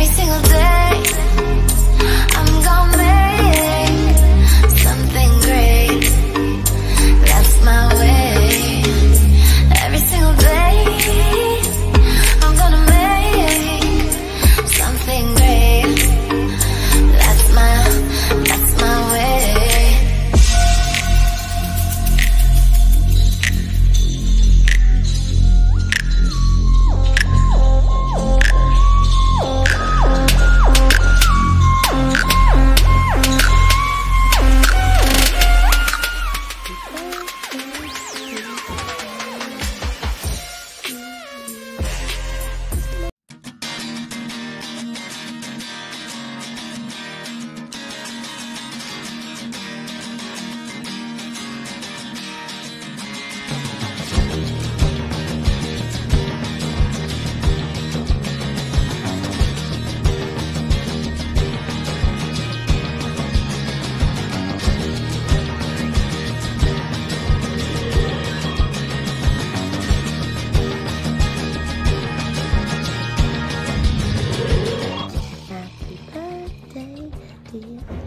every single day 洗